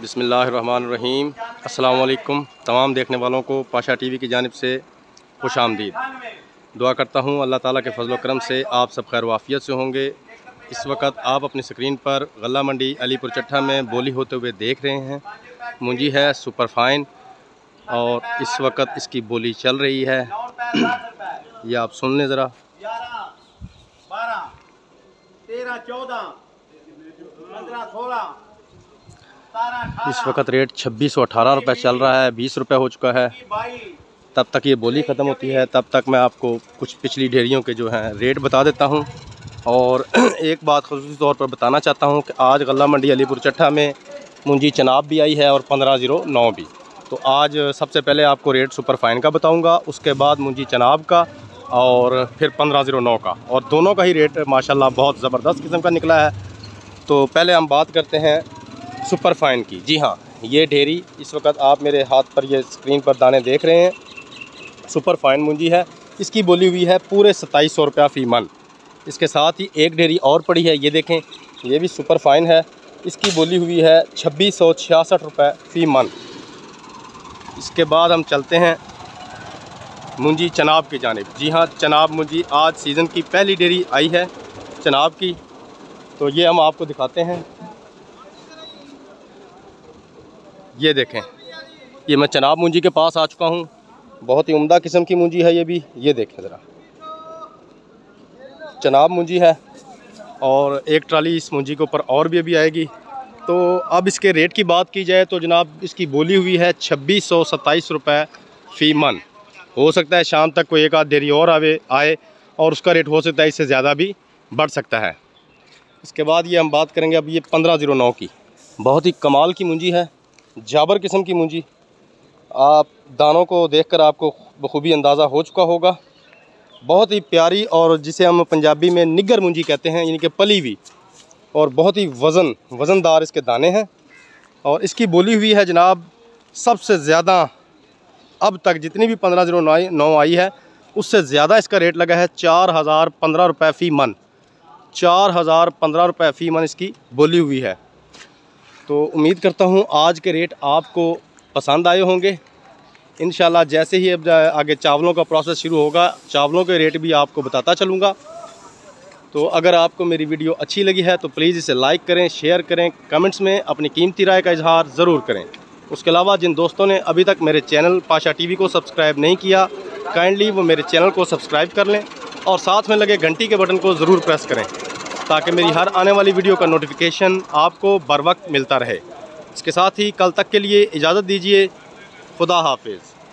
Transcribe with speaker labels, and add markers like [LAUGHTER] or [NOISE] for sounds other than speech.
Speaker 1: बिसमीम अल्लाम तमाम देखने वालों को पाशा टीवी की जानब से खुश आमदीद। दुआ करता हूँ, अल्लाह ताला के फजल करम से आप सब खैर वाफ़ियत से होंगे। इस वक्त आप अपनी स्क्रीन पर गला मंडी अलीपुर चट्ठा में बोली होते हुए देख रहे हैं। मुंजी है सुपर फाइन और इस वक्त इसकी बोली चल रही है। ये आप सुन लें ज़रा। तेरह, चौदह, पंद्रह, सोलह इस वक्त रेट छब्बीस सौ अठारह रुपये चल रहा है, बीस रुपये हो चुका है। तब तक ये बोली ख़त्म होती है, तब तक मैं आपको कुछ पिछली डेयरियों के जो हैं रेट बता देता हूँ। और [CLEARS THROAT] एक बात खसूस तौर पर बताना चाहता हूँ कि आज गला मंडी अलीपुर चट्ठा में मुंजी चनाब भी आई है और पंद्रह ज़ीरो नौ भी। तो आज सबसे पहले आपको रेट सुपर फाइन का बताऊँगा, उसके बाद मुंजी चनाब का और फिर पंद्रह ज़ीरो नौ का। और दोनों का ही रेट माशाल्लाह बहुत ज़बरदस्त किस्म का निकला है। तो पहले हम बात करते हैं सुपर फाइन की। जी हाँ ये ढेरी इस वक्त आप मेरे हाथ पर, ये स्क्रीन पर दाने देख रहे हैं। सुपर फाइन मुंजी है। इसकी बोली हुई है पूरे सत्ताईस सौ रुपया फ़ी मन इसके साथ ही एक ढेरी और पड़ी है, ये देखें, ये भी सुपर फाइन है। इसकी बोली हुई है छब्बीस सौ छियासठ रुपये फ़ी मन इसके बाद हम चलते हैं मुंजी चनाब की जानब। जी हाँ चनाब मुंजी आज सीज़न की पहली डेरी आई है चनाब की। तो ये हम आपको दिखाते हैं। ये देखें। ये मैं चनाब मुंजी के पास आ चुका हूँ। बहुत ही उम्दा किस्म की मुंजी है ये भी। ये देखें ज़रा। चनाब मुंजी है और एक ट्राली इस मुंजी के ऊपर और भी अभी आएगी। तो अब इसके रेट की बात की जाए तो जनाब इसकी बोली हुई है छब्बीस सौ सत्ताईस रुपये फ़ी मन हो सकता है शाम तक कोई एक आध देरी और आवे, आए और उसका रेट हो सकता है इससे ज़्यादा भी बढ़ सकता है। इसके बाद ये हम बात करेंगे अब ये पंद्रह ज़ीरो नौ की। बहुत ही कमाल की मुंजी है। जाबर किस्म की मुंजी। आप दानों को देखकर आपको बखूबी अंदाज़ा हो चुका होगा। बहुत ही प्यारी और जिसे हम पंजाबी में निगर मुंजी कहते हैं, यानी कि पली हुई और बहुत ही वज़न, वज़नदार इसके दाने हैं। और इसकी बोली हुई है, जनाब, सबसे ज़्यादा अब तक जितनी भी पंद्रह ज़ीरो नौ आई है, उससे ज़्यादा इसका रेट लगा है चार हज़ार पंद्रह रुपये फ़ी मन। चार हज़ार पंद्रह रुपये फ़ी मन इसकी बोली हुई है। तो उम्मीद करता हूँ आज के रेट आपको पसंद आए होंगे। इन जैसे ही अब आगे चावलों का प्रोसेस शुरू होगा, चावलों के रेट भी आपको बताता चलूँगा। तो अगर आपको मेरी वीडियो अच्छी लगी है तो प्लीज़ इसे लाइक करें शेयर करें कमेंट्स में अपनी कीमती राय का इजहार ज़रूर करें। उसके अलावा जिन दोस्तों ने अभी तक मेरे चैनल पाशा टीवी को सब्सक्राइब नहीं किया काइंडली वो मेरे चैनल को सब्सक्राइब कर लें और साथ में लगे घंटी के बटन को ज़रूर प्रेस करें। ताकि मेरी हर आने वाली वीडियो का नोटिफिकेशन आपको बर वक्त मिलता रहे। इसके साथ ही कल तक के लिए इजाज़त दीजिए। खुदा हाफिज़।